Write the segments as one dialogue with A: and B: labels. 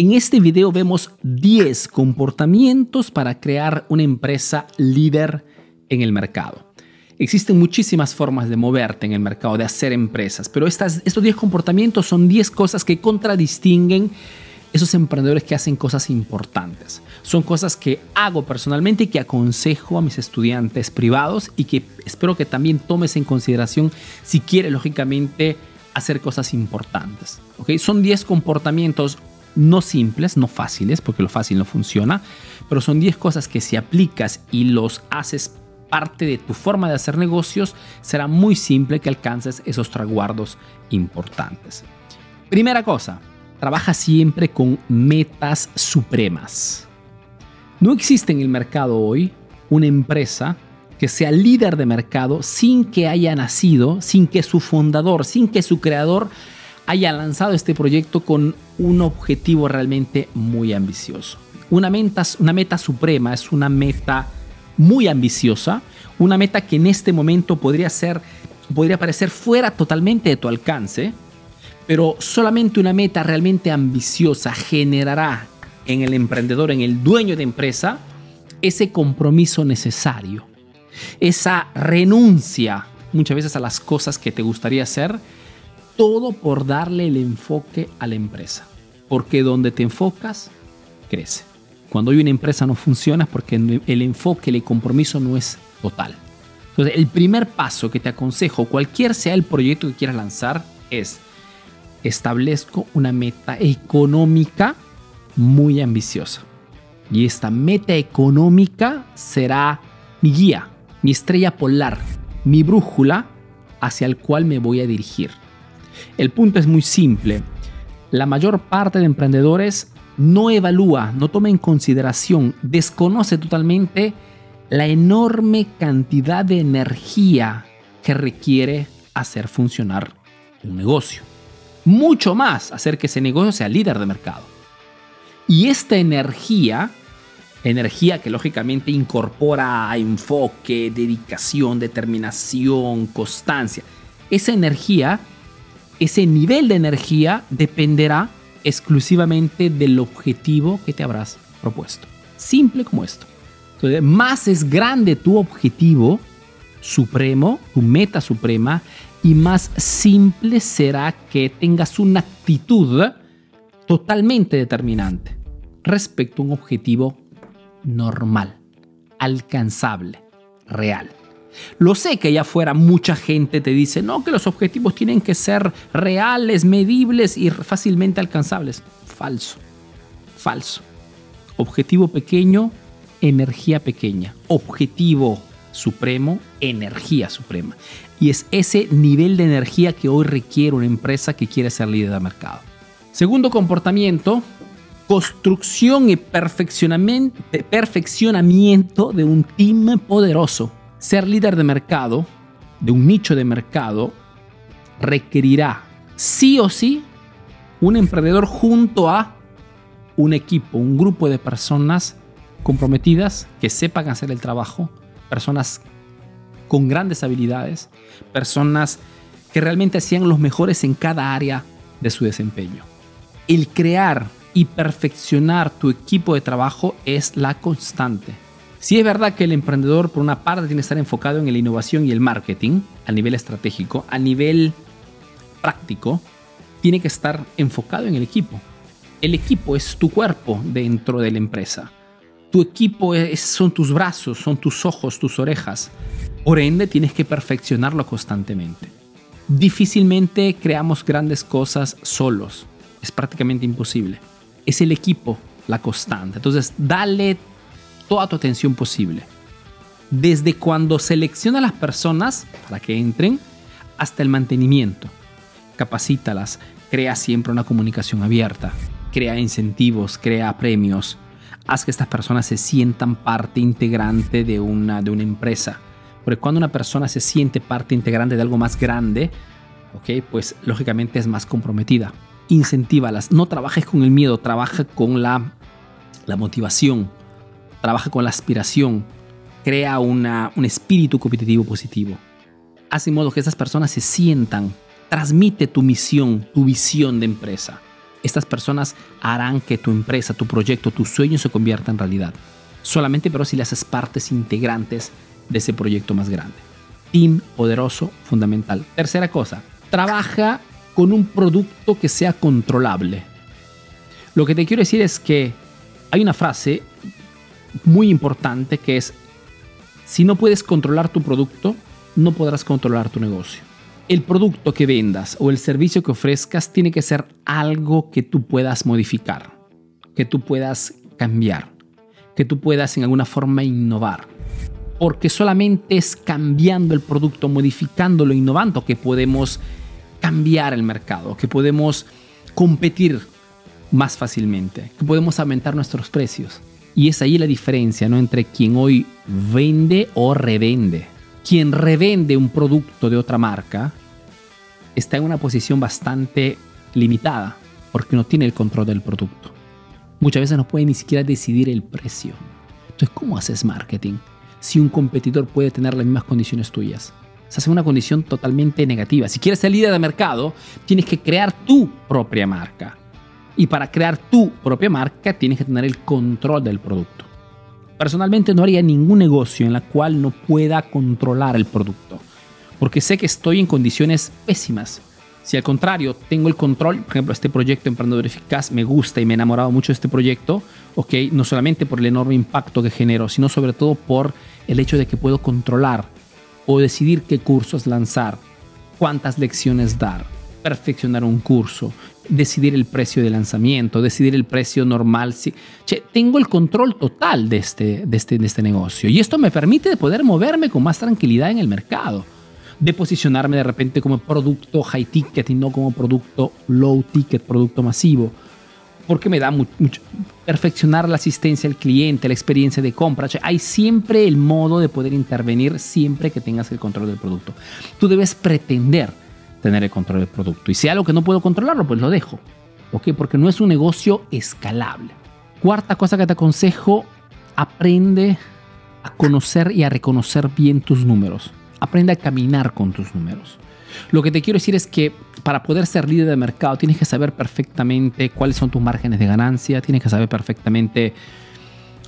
A: En este video vemos 10 comportamientos para crear una empresa líder en el mercado. Existen muchísimas formas de moverte en el mercado, de hacer empresas, pero estas, estos 10 comportamientos son 10 cosas que contradistinguen esos emprendedores que hacen cosas importantes. Son cosas que hago personalmente y que aconsejo a mis estudiantes privados y que espero que también tomes en consideración si quieres, lógicamente, hacer cosas importantes. ¿okay? Son 10 comportamientos no simples, no fáciles, porque lo fácil no funciona, pero son 10 cosas que si aplicas y los haces parte de tu forma de hacer negocios, será muy simple que alcances esos traguardos importantes. Primera cosa, trabaja siempre con metas supremas. No existe en el mercado hoy una empresa que sea líder de mercado sin que haya nacido, sin que su fundador, sin que su creador haya lanzado este proyecto con un objetivo realmente muy ambicioso. Una meta, una meta suprema es una meta muy ambiciosa, una meta que en este momento podría ser podría parecer fuera totalmente de tu alcance, pero solamente una meta realmente ambiciosa generará en el emprendedor, en el dueño de empresa, ese compromiso necesario, esa renuncia muchas veces a las cosas que te gustaría hacer, todo por darle el enfoque a la empresa. Porque donde te enfocas, crece. Cuando hay una empresa no funciona porque el enfoque, el compromiso no es total. Entonces, el primer paso que te aconsejo, cualquier sea el proyecto que quieras lanzar, es establezco una meta económica muy ambiciosa. Y esta meta económica será mi guía, mi estrella polar, mi brújula hacia el cual me voy a dirigir. El punto es muy simple. La mayor parte de emprendedores no evalúa, no toma en consideración, desconoce totalmente la enorme cantidad de energía que requiere hacer funcionar un negocio mucho más hacer que ese negocio sea líder de mercado. Y esta energía, energía que lógicamente incorpora enfoque, dedicación, determinación, constancia, esa energía, ese nivel de energía dependerá exclusivamente del objetivo que te habrás propuesto. Simple como esto. Más es grande tu objetivo supremo, tu meta suprema, y más simple será que tengas una actitud totalmente determinante respecto a un objetivo normal, alcanzable, real. Lo sé que allá afuera mucha gente te dice, no, que los objetivos tienen que ser reales, medibles y fácilmente alcanzables. Falso, falso. Objetivo pequeño, energía pequeña. Objetivo supremo, energía suprema. Y es ese nivel de energía que hoy requiere una empresa que quiere ser líder de mercado. Segundo comportamiento, construcción y perfeccionamiento de un team poderoso. Ser líder de mercado, de un nicho de mercado, requerirá sí o sí un emprendedor junto a un equipo, un grupo de personas comprometidas que sepan hacer el trabajo, personas con grandes habilidades, personas que realmente hacían los mejores en cada área de su desempeño. El crear y perfeccionar tu equipo de trabajo es la constante. Si es verdad que el emprendedor por una parte tiene que estar enfocado en la innovación y el marketing a nivel estratégico, a nivel práctico, tiene que estar enfocado en el equipo. El equipo es tu cuerpo dentro de la empresa. Tu equipo son tus brazos, son tus ojos, tus orejas. Por ende, tienes que perfeccionarlo constantemente. Difícilmente creamos grandes cosas solos. Es prácticamente imposible. Es el equipo la constante. Entonces, dale toda tu atención posible. Desde cuando selecciona a las personas para que entren hasta el mantenimiento. Capacítalas, crea siempre una comunicación abierta, crea incentivos, crea premios, haz que estas personas se sientan parte integrante de una, de una empresa. Porque cuando una persona se siente parte integrante de algo más grande, ¿ok? pues lógicamente es más comprometida. Incentívalas, no trabajes con el miedo, trabaja con la, la motivación, trabaja con la aspiración, crea una, un espíritu competitivo positivo. Haz de modo que esas personas se sientan, transmite tu misión, tu visión de empresa. Estas personas harán que tu empresa, tu proyecto, tu sueño se convierta en realidad. Solamente pero si le haces partes integrantes de ese proyecto más grande. Team poderoso, fundamental. Tercera cosa, trabaja con un producto que sea controlable. Lo que te quiero decir es que hay una frase muy importante que es, si no puedes controlar tu producto, no podrás controlar tu negocio. El producto que vendas o el servicio que ofrezcas tiene que ser algo que tú puedas modificar, que tú puedas cambiar, que tú puedas en alguna forma innovar. Porque solamente es cambiando el producto, modificándolo, innovando que podemos cambiar el mercado, que podemos competir más fácilmente, que podemos aumentar nuestros precios. Y es ahí la diferencia ¿no? entre quien hoy vende o revende. Quien revende un producto de otra marca está en una posición bastante limitada porque no tiene el control del producto. Muchas veces no puede ni siquiera decidir el precio. Entonces, ¿cómo haces marketing si un competidor puede tener las mismas condiciones tuyas? Se hace una condición totalmente negativa. Si quieres ser líder de mercado, tienes que crear tu propia marca. Y para crear tu propia marca tienes que tener el control del producto. Personalmente no haría ningún negocio en la cual no pueda controlar el producto, porque sé que estoy en condiciones pésimas. Si al contrario tengo el control, por ejemplo, este proyecto Emprendedor Eficaz me gusta y me he enamorado mucho de este proyecto, ok, no solamente por el enorme impacto que genero, sino sobre todo por el hecho de que puedo controlar o decidir qué cursos lanzar, cuántas lecciones dar, perfeccionar un curso, decidir el precio de lanzamiento, decidir el precio normal. Che, tengo el control total de este, de, este, de este negocio y esto me permite poder moverme con más tranquilidad en el mercado, de posicionarme de repente como producto high ticket y no como producto low ticket, producto masivo, porque me da mucho, perfeccionar la asistencia al cliente, la experiencia de compra. hay siempre el modo de poder intervenir siempre que tengas el control del producto. Tú debes pretender tener el control del producto. Y si hay algo que no puedo controlarlo, pues lo dejo. ¿Ok? Porque no es un negocio escalable. Cuarta cosa que te aconsejo, aprende a conocer y a reconocer bien tus números. Aprende a caminar con tus números. Lo que te quiero decir es que para poder ser líder de mercado tienes que saber perfectamente cuáles son tus márgenes de ganancia, tienes que saber perfectamente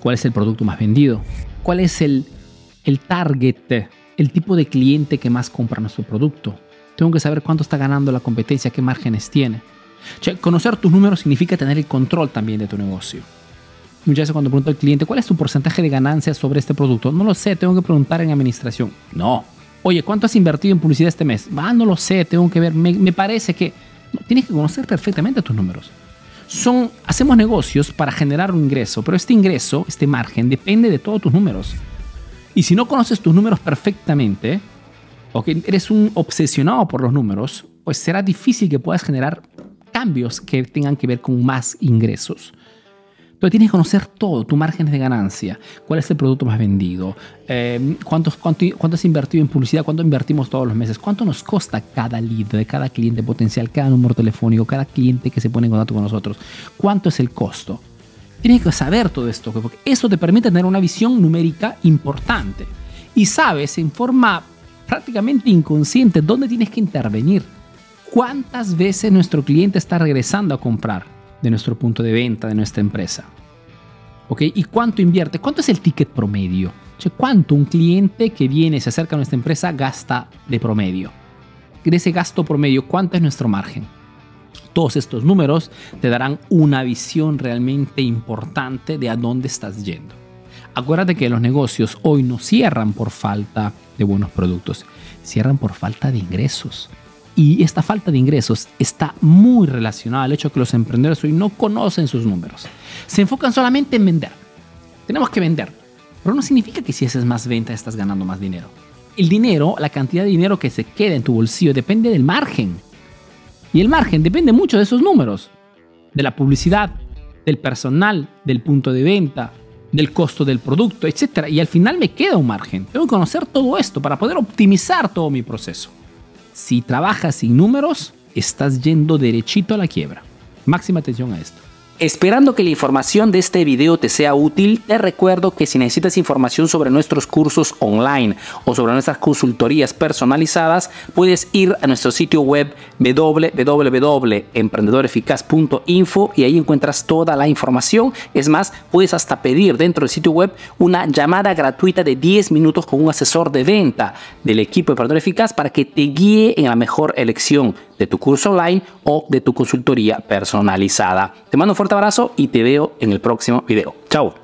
A: cuál es el producto más vendido, cuál es el, el target, el tipo de cliente que más compra nuestro producto, tengo que saber cuánto está ganando la competencia, qué márgenes tiene. conocer tus números significa tener el control también de tu negocio. Muchas veces cuando pregunto al cliente, ¿cuál es tu porcentaje de ganancias sobre este producto? No lo sé, tengo que preguntar en administración. No. Oye, ¿cuánto has invertido en publicidad este mes? Ah, no lo sé, tengo que ver. Me, parece que... tienes que conocer perfectamente tus números. Son, hacemos negocios para generar un ingreso, pero este ingreso, este margen, depende de todos tus números. Y si no conoces tus números perfectamente, o que eres un obsesionado por los números, pues será difícil que puedas generar cambios que tengan que ver con más ingresos. Entonces tienes que conocer todo, tu margen de ganancia, cuál es el producto más vendido, eh, cuánto, cuánto, has invertido en publicidad, cuánto invertimos todos los meses, cuánto nos costa cada lead cada cliente potencial, cada número telefónico, cada cliente que se pone en contacto con nosotros, cuánto es el costo. Tienes que saber todo esto, porque eso te permite tener una visión numérica importante. Y sabes en forma prácticamente inconsciente dónde tienes que intervenir. ¿Cuántas veces nuestro cliente está regresando a comprar de nuestro punto de venta, de nuestra empresa? ¿Ok? ¿Y cuánto invierte? ¿Cuánto es el ticket promedio? ¿Cuánto un cliente que viene, se acerca a nuestra empresa, gasta de promedio? De ese gasto promedio, ¿cuánto es nuestro margen? Todos estos números te darán una visión realmente importante de a dónde estás yendo. Acuérdate que los negocios hoy no cierran por falta de buenos productos, cierran por falta de ingresos. Y esta falta de ingresos está muy relacionada al hecho que los emprendedores hoy no conocen sus números. Se enfocan solamente en vender. Tenemos que vender. Pero no significa que si haces más venta estás ganando más dinero. El dinero, la cantidad de dinero que se queda en tu bolsillo depende del margen. Y el margen depende mucho de esos números. De la publicidad, del personal, del punto de venta, del costo del producto, etc. Y al final me queda un margen. Tengo que conocer todo esto para poder optimizar todo mi proceso. Si trabajas sin números, estás yendo derechito a la quiebra. Máxima atención a esto. Esperando que la información de este video te sea útil, te recuerdo que si necesitas información sobre nuestros cursos online o sobre nuestras consultorías personalizadas, puedes ir a nuestro sitio web www.emprendedoreficaz.info y ahí encuentras toda la información. Es más, puedes hasta pedir dentro del sitio web una llamada gratuita de 10 minutos con un asesor de venta del equipo de Emprendedor Eficaz para que te guíe en la mejor elección de tu curso online o de tu consultoría personalizada. Te mando un fuerte abrazo y te veo en el próximo video. Chao.